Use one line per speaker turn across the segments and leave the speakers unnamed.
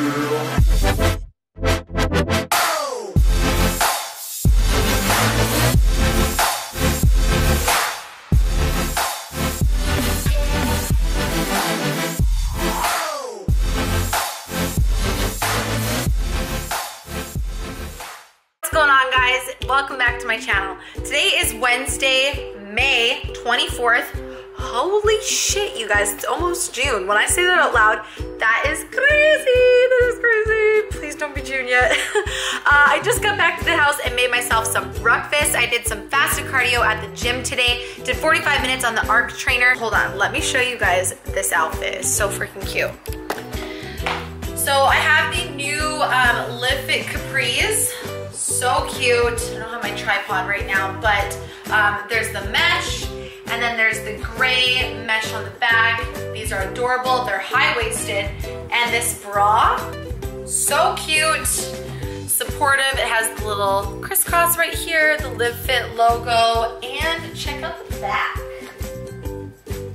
What's Holy shit, you guys, it's almost June. When I say that out loud, that is crazy, that is crazy. Please don't be June yet. uh, I just got back to the house and made myself some breakfast. I did some fasted cardio at the gym today. Did 45 minutes on the ARC trainer. Hold on, let me show you guys this outfit. It's so freaking cute. So I have the new um, Live Fit Capris so cute. I don't have my tripod right now, but um, there's the mesh, and then there's the gray mesh on the back. These are adorable, they're high-waisted, and this bra, so cute, supportive. It has the little crisscross right here, the Live Fit logo, and check out the back.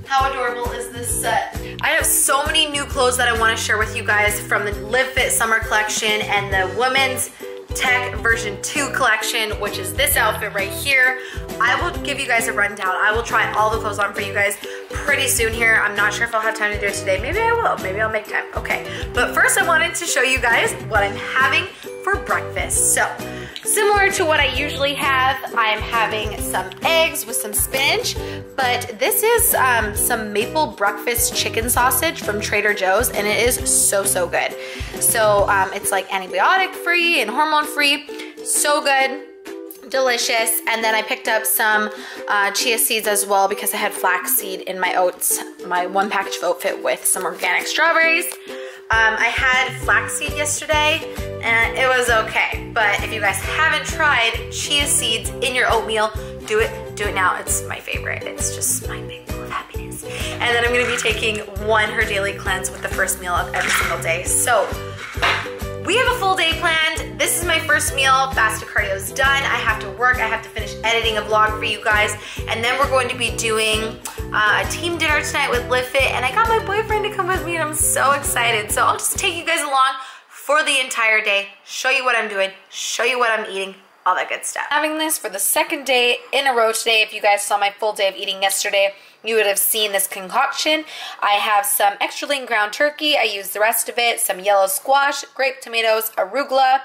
How adorable is this set? I have so many new clothes that I wanna share with you guys from the Live Fit summer collection and the women's Tech version 2 collection, which is this outfit right here. I will give you guys a rundown. I will try all the clothes on for you guys pretty soon here. I'm not sure if I'll have time to do it today. Maybe I will. Maybe I'll make time. Okay. But first I wanted to show you guys what I'm having for breakfast. So, similar to what I usually have, I am having some eggs with some spinach, but this is um, some maple breakfast chicken sausage from Trader Joe's, and it is so, so good. So, um, it's like antibiotic free and hormone free. So good delicious. And then I picked up some uh, chia seeds as well because I had flaxseed in my oats, my one package of oat fit with some organic strawberries. Um, I had flaxseed yesterday and it was okay. But if you guys haven't tried chia seeds in your oatmeal, do it, do it now. It's my favorite. It's just my big of happiness. And then I'm gonna be taking one up daily cleanse with the first meal of every single day. So we have a full day planned. This is my first meal. Fasted cardio is done. I have to work. I have to finish editing a vlog for you guys. And then we're going to be doing uh, a team dinner tonight with Live And I got my boyfriend to come with me and I'm so excited. So I'll just take you guys along for the entire day, show you what I'm doing, show you what I'm eating, all that good stuff. Having this for the second day in a row today. If you guys saw my full day of eating yesterday, you would have seen this concoction. I have some extra lean ground turkey. I use the rest of it, some yellow squash, grape tomatoes, arugula,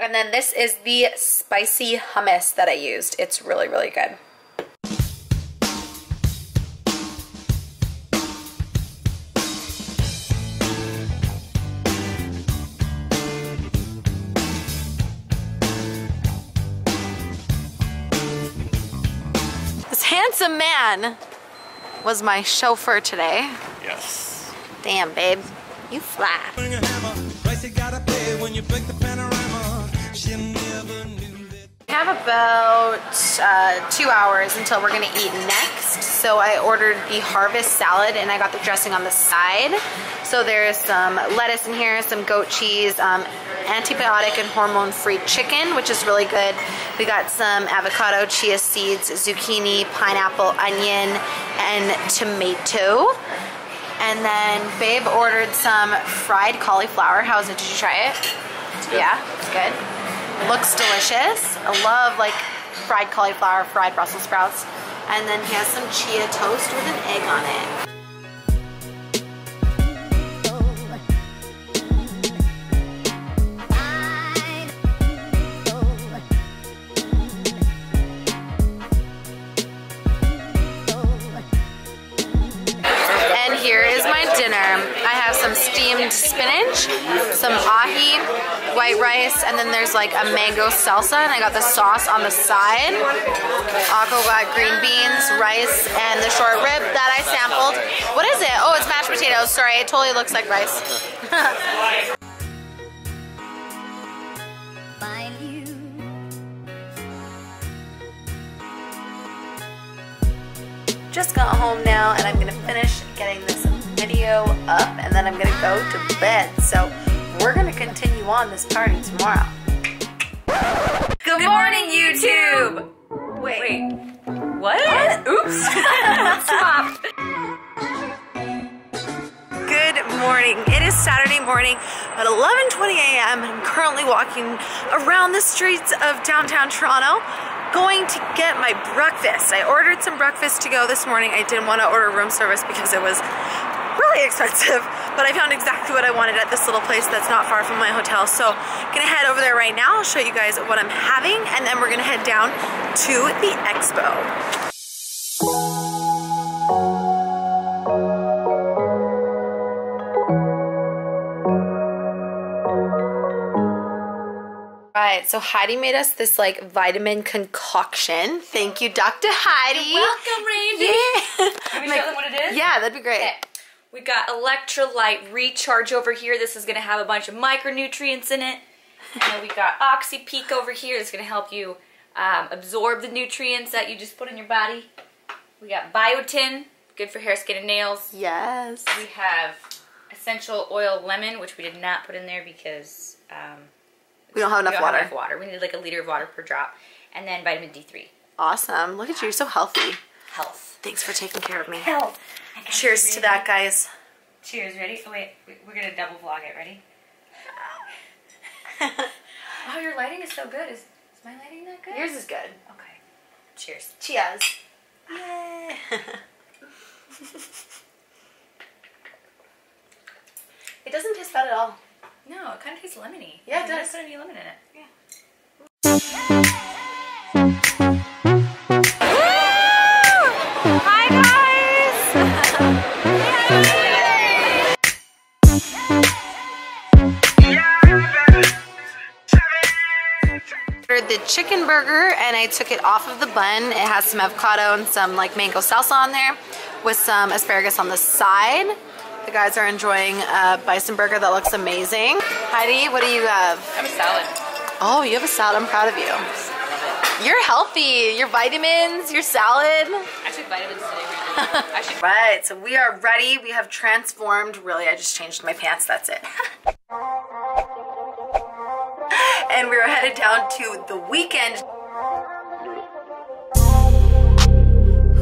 and then this is the spicy hummus that I used. It's really, really good. Man was my chauffeur today.
Yes.
Damn, babe. You fly. About uh, two hours until we're gonna eat next. So I ordered the harvest salad and I got the dressing on the side. So there's some lettuce in here, some goat cheese, um, antibiotic and hormone-free chicken, which is really good. We got some avocado, chia seeds, zucchini, pineapple, onion, and tomato. And then Babe ordered some fried cauliflower. How is it? Did you try it? Yeah, it's good. Looks delicious. I love like fried cauliflower, fried Brussels sprouts. And then he has some chia toast with an egg on it. And here is my dinner. I have some steamed spinach, some white rice, and then there's like a mango salsa, and I got the sauce on the side. Akko got green beans, rice, and the short rib that I sampled. What is it? Oh, it's mashed potatoes. Sorry, it totally looks like rice. Just got home now and I'm gonna finish getting this video up and then I'm gonna go to bed. So we're gonna continue on this party tomorrow. Good morning, YouTube! Wait. Wait. What? Oops. Stop. Good morning. It is is Saturday morning at 11:20 a.m. I'm currently walking around the streets of downtown Toronto going to get my breakfast. I ordered some breakfast to go this morning. I didn't want to order room service because it was really expensive, but I found exactly what I wanted at this little place that's not far from my hotel. So gonna head over there right now. I'll show you guys what I'm having and then we're gonna head down to the expo. Right, so Heidi made us this like vitamin concoction. Thank you, Dr. Heidi.
Welcome, Randi.
Yeah.
Can we show them what it is?
Yeah, that'd be great.
Okay. We got electrolyte recharge over here. This is gonna have a bunch of micronutrients in it. And then we got Oxy Peak over here. It's gonna help you um, absorb the nutrients that you just put in your body. We got Biotin, good for hair, skin, and nails.
Yes.
We have essential oil lemon, which we did not put in there because um,
We don't have enough, we
don't
water.
have enough water. We need like a liter of water per drop. And then vitamin D3.
Awesome. Look at you, you're so healthy.
Health.
Thanks for taking care of me.
Health.
Cheers to that, guys.
Cheers, ready? Oh wait, we- we're gonna double vlog it, ready? oh, your lighting is so good. Is, is my lighting that good?
Yours is good.
Okay. Cheers.
Cheers. Yay. it doesn't taste bad at all.
No, it kind of tastes lemony.
Yeah, it
I
does.
Put any lemon in it. Yeah.
Chicken burger and I took it off of the bun. It has some avocado and some like mango salsa on there with some asparagus on the side. The guys are enjoying a bison burger that looks amazing. Heidi, what do you have?
I have a salad.
Oh, you have a salad. I'm proud of you. You're healthy. Your vitamins, your salad.
I took vitamins today. I should.
Right, so we are ready. We have transformed. Really, I just changed my pants. That's it. and we're headed down to the weekend.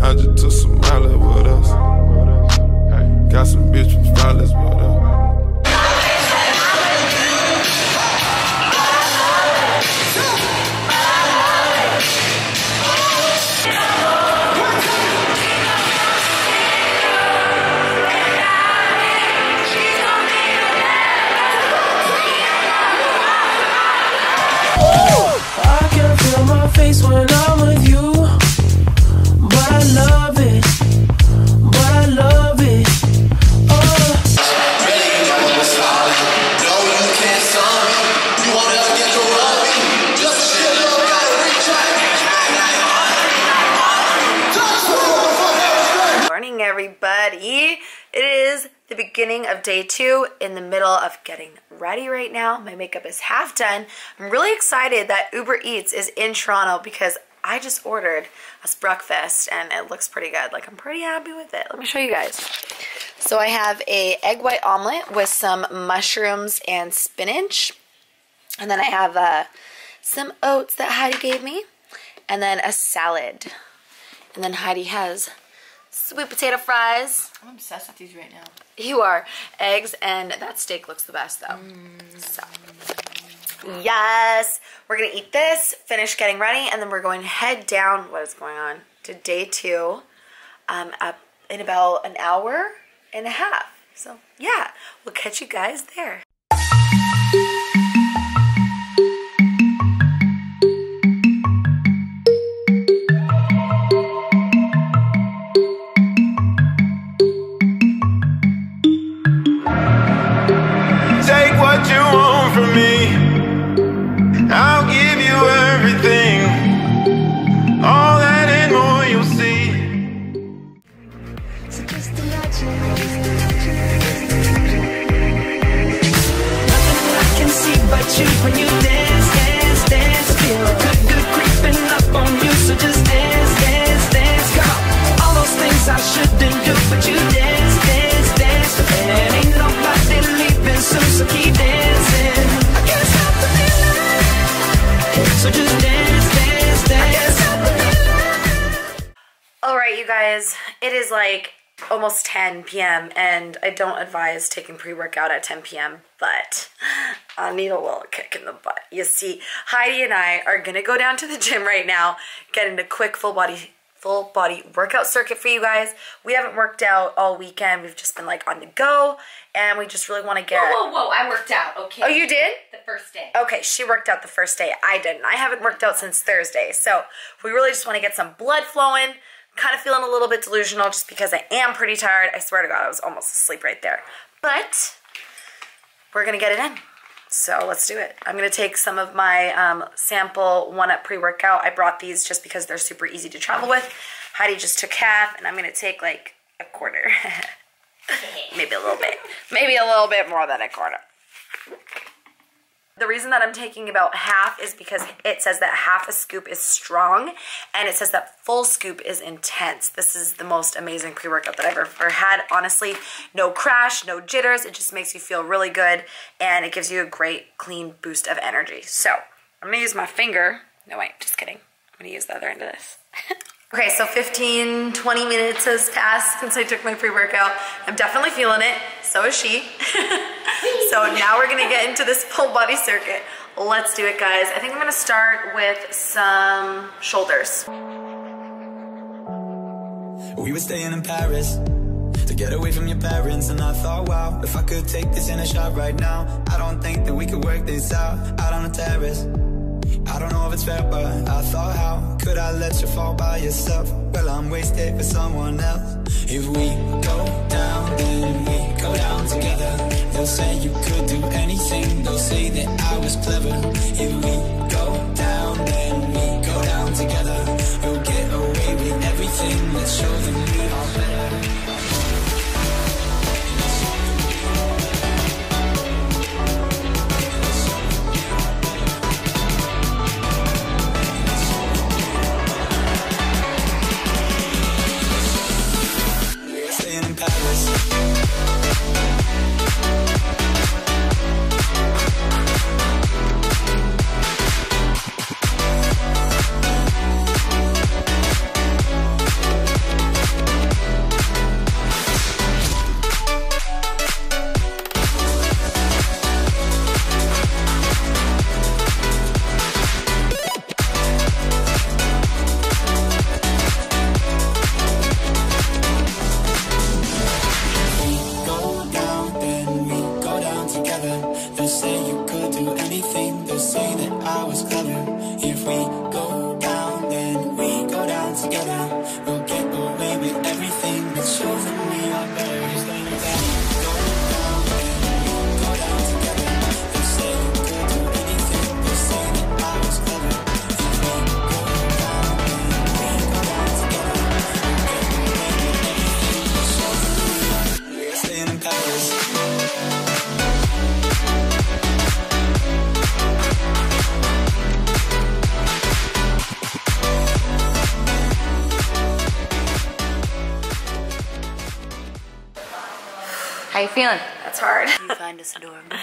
I just took some with us. Got some bitch from
everybody. It is the beginning of day two in the middle of getting ready right now. My makeup is half done. I'm really excited that Uber Eats is in Toronto because I just ordered us breakfast and it looks pretty good. Like I'm pretty happy with it. Let me show you guys. So I have a egg white omelet with some mushrooms and spinach. And then I have uh, some oats that Heidi gave me. And then a salad. And then Heidi has sweet potato fries.
I'm obsessed with these right now.
You are. Eggs and that steak looks the best though. So. Yes. We're gonna eat this, finish getting ready, and then we're going to head down. What is going on? To day two. Um, up in about an hour and a half. So yeah, we'll catch you guys there. Right, you guys, it is like almost 10 p.m. and I don't advise taking pre-workout at 10 p.m. But I need a little kick in the butt. You see, Heidi and I are gonna go down to the gym right now, get into quick full body full body workout circuit for you guys. We haven't worked out all weekend. We've just been like on the go, and we just really want to get.
Whoa, whoa, whoa! I worked out. Okay.
Oh, you did?
The first day.
Okay, she worked out the first day. I didn't. I haven't worked out since Thursday. So we really just want to get some blood flowing. Kind of feeling a little bit delusional just because I am pretty tired. I swear to God, I was almost asleep right there. But we're going to get it in. So let's do it. I'm going to take some of my um, sample one up pre-workout. I brought these just because they're super easy to travel with. Heidi just took half and I'm going to take like a quarter. Maybe a little bit. Maybe a little bit more than a quarter. The reason that I'm taking about half is because it says that half a scoop is strong and it says that full scoop is intense. This is the most amazing pre-workout that I've ever had. Honestly, no crash, no jitters. It just makes you feel really good and it gives you a great clean boost of energy. So I'm gonna use my finger. No, wait, just kidding. I'm gonna use the other end of this. okay, so 15, 20 minutes has passed since I took my pre-workout. I'm definitely feeling it. So is she. so now we're gonna get into this full body circuit. Let's do it, guys. I think I'm gonna start with some shoulders.
We were staying in Paris to get away from your parents, and I thought, wow, if I could take this in a shot right now, I don't think that we could work this out out on the terrace. I don't know if it's fair, but I thought, how could I let you fall by yourself? Well, I'm wasted for someone else. If we go down, then we go down together. They'll say you could do anything, they'll say that I was clever. If we say you could do anything, they'll say that I was clever. You
feeling?
That's hard.
You find us adorable.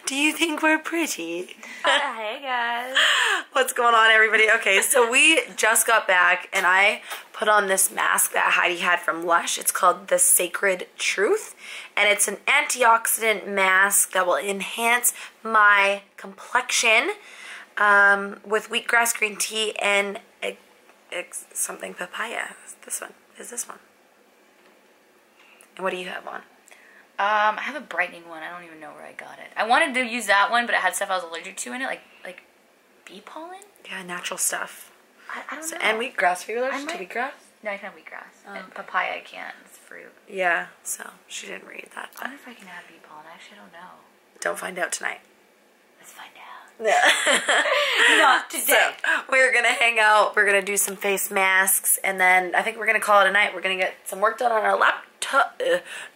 Do you think we're pretty?
hey guys.
What's going on, everybody? Okay, so we just got back, and I put on this mask that Heidi had from Lush. It's called the Sacred Truth, and it's an antioxidant mask that will enhance my complexion um, with wheatgrass green tea and ex- ex- something papaya. This one is this one. And what do you have on?
Um, I have a brightening one. I don't even know where I got it. I wanted to use that one, but it had stuff I was allergic to in it, like like bee pollen.
Yeah, natural stuff.
I, I don't
So,
know.
and wheatgrass. You
I
allergic to wheatgrass?
No, I can have wheatgrass.
Oh,
and
okay.
papaya I can't. It's fruit.
Yeah, so she didn't read that.
I wonder if I can have bee pollen. I actually don't know.
Don't find out tonight.
Let's find out.
Yeah.
Not today.
so we're gonna hang out. We're gonna do some face masks, and then I think we're gonna call it a night. We're gonna get some work done on our laptop, uh,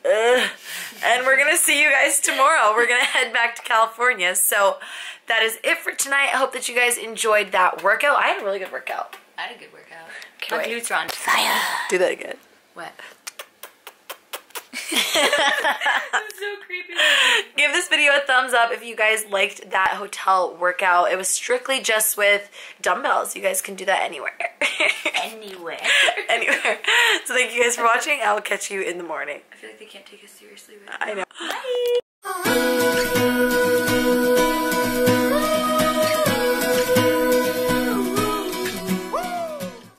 uh, and we're gonna see you guys tomorrow. We're gonna head back to California. So that is it for tonight. I hope that you guys enjoyed that workout. I had a really good workout.
I had a good workout.
Okay, wait.
glutes are on fire.
Do that again.
What? So creepy.
Give this video a thumbs up if you guys liked that hotel workout. It was strictly just with dumbbells. You guys can do that anywhere.
Anywhere.
anywhere. So thank you guys for watching. I'll catch you in the morning.
I feel like they can't take us seriously right
I know.
Bye.